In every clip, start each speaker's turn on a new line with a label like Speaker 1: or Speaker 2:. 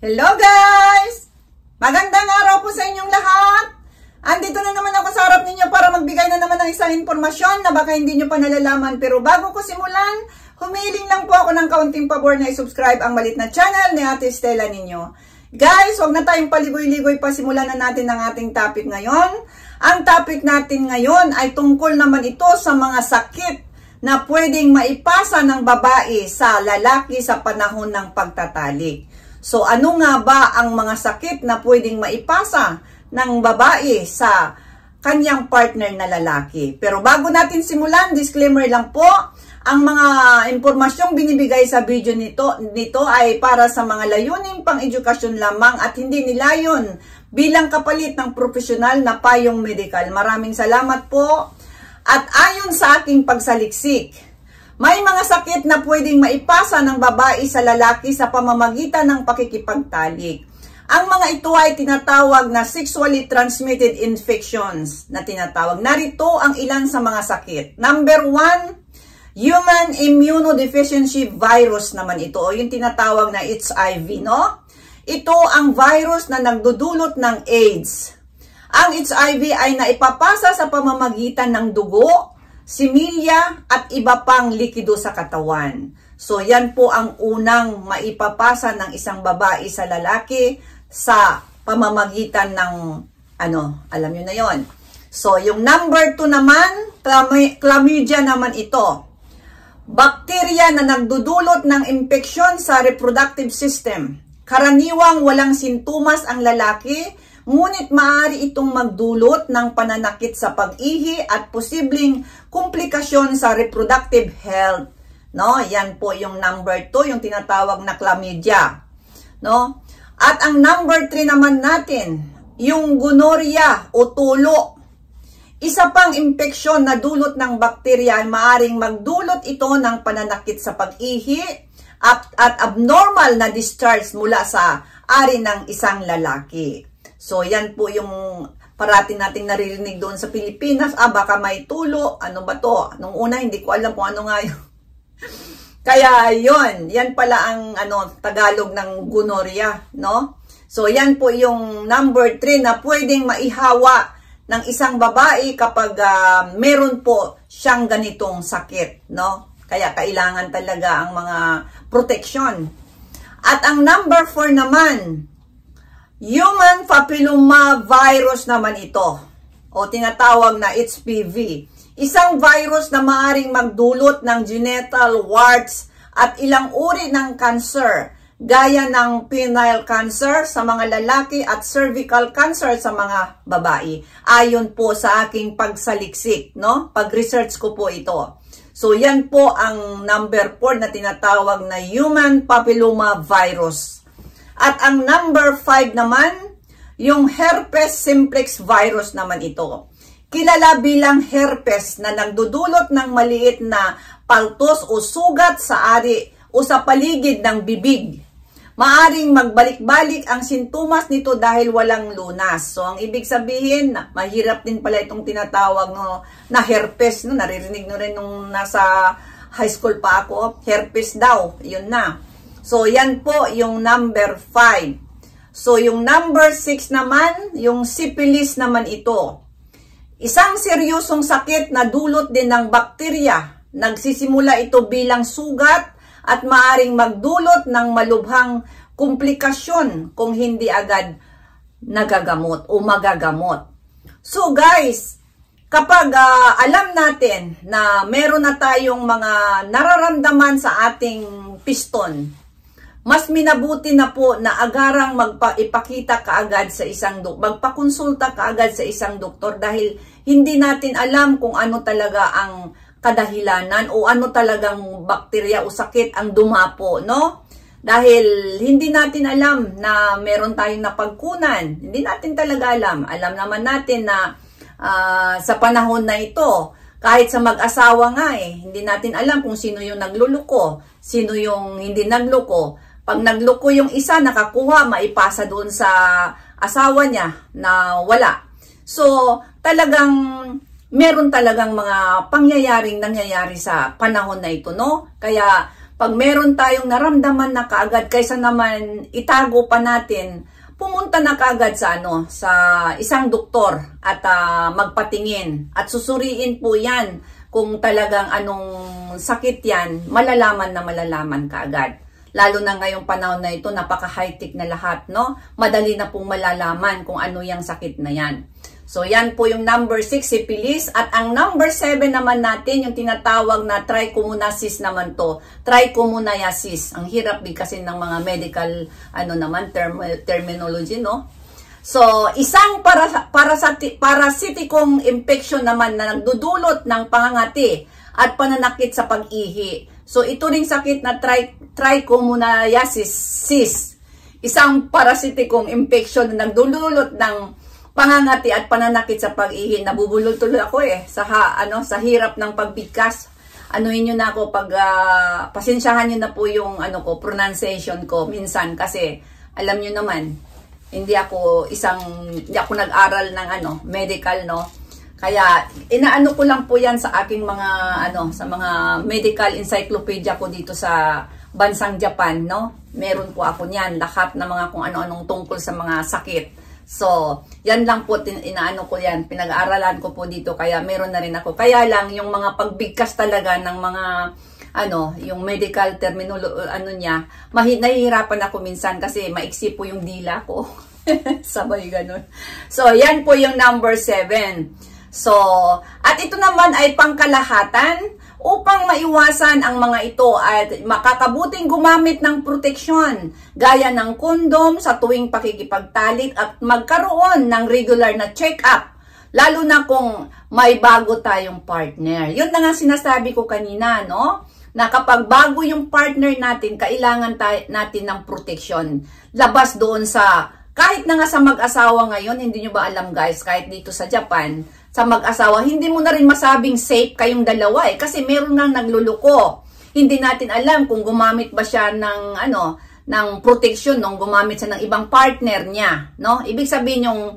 Speaker 1: Hello guys! Magandang araw po sa inyong lahat! Andito na naman ako sa harap ninyo para magbigay na naman ng isang informasyon na baka hindi nyo pa nalalaman. Pero bago ko simulan, humiling lang po ako ng kaunting pabor na i-subscribe ang malit na channel ni Ate Stella ninyo. Guys, huwag na tayong paligoy-ligoy pa simulan na natin ang ating topic ngayon. Ang topic natin ngayon ay tungkol naman ito sa mga sakit na pwedeng maipasa ng babae sa lalaki sa panahon ng pagtatalik. So ano nga ba ang mga sakit na pwedeng maipasa ng babae sa kanyang partner na lalaki? Pero bago natin simulan, disclaimer lang po, ang mga impormasyong binibigay sa video nito, nito ay para sa mga layuning pang-edukasyon lamang at hindi nilayon bilang kapalit ng profesional na payong medikal. Maraming salamat po. At ayon sa aking pagsaliksik, may mga sakit na pwedeng maipasa ng babae sa lalaki sa pamamagitan ng pakikipagtalik. Ang mga ito ay tinatawag na sexually transmitted infections na tinatawag. Narito ang ilan sa mga sakit. Number one, human immunodeficiency virus naman ito o yung tinatawag na HIV, no? Ito ang virus na nagdudulot ng AIDS. Ang HIV ay naipapasa sa pamamagitan ng dugo, similya at iba pang likido sa katawan. So yan po ang unang maipapasa ng isang babae sa lalaki sa pamamagitan ng ano, alam niyo na yon. So yung number 2 naman, chlamydia naman ito. Bakterya na nagdudulot ng impeksyon sa reproductive system. Karaniwang walang sintomas ang lalaki, ngunit maaari itong magdulot ng pananakit sa pag-ihi at posibleng komplikasyon sa reproductive health. No, yan po yung number 2, yung tinatawag na chlamydia. No? At ang number 3 naman natin, yung gonorrhea o tulo. Isa pang impeksyon na dulot ng bakterya ay maaring magdulot ito ng pananakit sa pag-ihi at, at abnormal na discharge mula sa ari ng isang lalaki. So, yan po yung parati nating naririnig doon sa Pilipinas. Ah, baka may tulo. Ano ba to? Nung una, hindi ko alam kung ano nga yun. Kaya, yon Yan pala ang ano, Tagalog ng gonorrhea, no? So, yan po yung number 3 na pwedeng maihawa ng isang babae kapag uh, meron po siyang ganitong sakit, no? Kaya kailangan talaga ang mga protection. At ang number 4 naman, Human papilloma virus naman ito o tinatawag na HPV. Isang virus na maaring magdulot ng genital warts at ilang uri ng cancer gaya ng penile cancer sa mga lalaki at cervical cancer sa mga babae. Ayon po sa aking pagsaliksik, no? Pag-research ko po ito. So yan po ang number 4 na tinatawag na human papilloma virus. At ang number 5 naman, yung herpes simplex virus naman ito. Kilala bilang herpes na nagdudulot ng maliit na paltos o sugat sa ari o sa paligid ng bibig. Maaring magbalik-balik ang sintomas nito dahil walang lunas. So, ang ibig sabihin, mahirap din pala itong tinatawag no, na herpes. No? Naririnig no rin nung nasa high school pa ako, herpes daw. Yun na. So, yan po yung number 5. So, yung number 6 naman, yung syphilis naman ito. Isang seryosong sakit na dulot din ng bakterya. Nagsisimula ito bilang sugat at maaring magdulot ng malubhang komplikasyon kung hindi agad nagagamot o magagamot. So guys, kapag uh, alam natin na meron na tayong mga nararamdaman sa ating piston, mas minabuti na po na agarang magpaipakita kaagad sa isang doktor, magpakonsulta kaagad sa isang doktor dahil hindi natin alam kung ano talaga ang kadahilanan o ano talagang bakterya o sakit ang dumapo, no? Dahil hindi natin alam na meron tayong napagkunan. Hindi natin talaga alam. Alam naman natin na uh, sa panahon na ito, kahit sa mag-asawa nga eh, hindi natin alam kung sino yung nagluluko, sino yung hindi nagluluko. Pag nagloko yung isa, nakakuha, maipasa doon sa asawa niya na wala. So, talagang meron talagang mga pangyayaring nangyayari sa panahon na ito, no? Kaya, pag meron tayong naramdaman na kaagad, kaysa naman itago pa natin, pumunta na kaagad sa ano, sa isang doktor at uh, magpatingin at susuriin po 'yan kung talagang anong sakit 'yan, malalaman na malalaman kaagad. Lalo na ngayong panahon na ito, napaka-high-tech na lahat, no? Madali na pong malalaman kung ano yung sakit na yan. So, yan po yung number 6, sipilis. At ang number 7 naman natin, yung tinatawag na trichomoniasis naman to. Trichomoniasis. Ang hirap din kasi ng mga medical, ano naman, term, terminology, no? So, isang para, parasiti, parasitikong infection naman na nagdudulot ng pangangati at pananakit sa pag-ihi. So ito ring sakit na tri trichomoniasis, cis, isang parasitikong infection na nagdululot ng pangangati at pananakit sa pag-ihi. Nabubulol tuloy ako eh sa ha, ano sa hirap ng pagbigkas. Ano niyo na ako pag uh, pasensyahan niyo na po yung ano ko pronunciation ko minsan kasi alam niyo naman hindi ako isang hindi ako nag-aral ng ano medical no kaya inaano ko lang po 'yan sa aking mga ano sa mga medical encyclopedia ko dito sa bansang Japan, no? Meron po ako niyan, lahat ng mga kung ano-anong tungkol sa mga sakit. So, yan lang po inaano ko 'yan, pinag-aaralan ko po dito kaya meron na rin ako. Kaya lang yung mga pagbigkas talaga ng mga ano, yung medical terminology ano niya, mahi nahihirapan ako minsan kasi maiksi po yung dila ko. Sabay ganun. So, yan po yung number 7. So, at ito naman ay pangkalahatan upang maiwasan ang mga ito at makakabuting gumamit ng proteksyon gaya ng kondom sa tuwing pakikipagtalik at magkaroon ng regular na check-up lalo na kung may bago tayong partner. Yun na nga sinasabi ko kanina, no? Na kapag bago yung partner natin, kailangan natin ng proteksyon. Labas doon sa, kahit na nga sa mag-asawa ngayon, hindi nyo ba alam guys, kahit dito sa Japan, sa mag-asawa, hindi mo na rin masabing safe kayong dalawa eh. Kasi meron nang nagluluko. Hindi natin alam kung gumamit ba siya ng ano, ng protection nung gumamit siya ng ibang partner niya, no? Ibig sabihin yung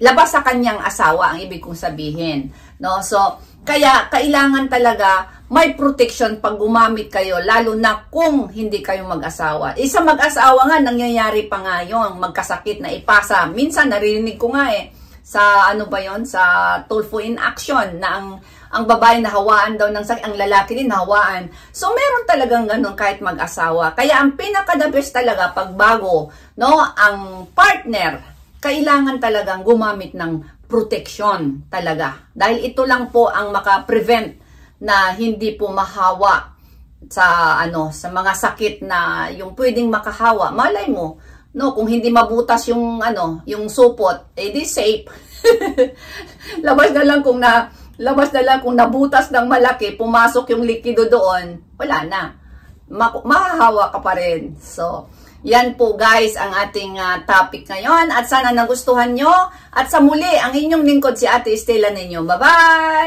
Speaker 1: labas sa kanyang asawa ang ibig kong sabihin, no? So, kaya kailangan talaga may protection pag gumamit kayo, lalo na kung hindi kayo mag-asawa. Isa mag-asawa nga, nangyayari pa nga yun, magkasakit na ipasa. Minsan, naririnig ko nga eh, sa ano ba yon sa Tulfo in Action na ang ang babae nahawaan daw ng sakit, ang lalaki din nahawaan. So meron talagang ganun kahit mag-asawa. Kaya ang pinaka the best talaga pag bago, no, ang partner kailangan talagang gumamit ng protection talaga. Dahil ito lang po ang maka-prevent na hindi po mahawa sa ano sa mga sakit na yung pwedeng makahawa. Malay mo, No, kung hindi mabutas yung ano, yung supot, eh di safe. labas na lang kung na labas na lang kung nabutas ng malaki, pumasok yung likido doon, wala na. Ma mahahawa ka pa rin. So, yan po guys ang ating uh, topic ngayon at sana nagustuhan nyo at sa muli ang inyong lingkod si Ate Estela ninyo. Bye-bye!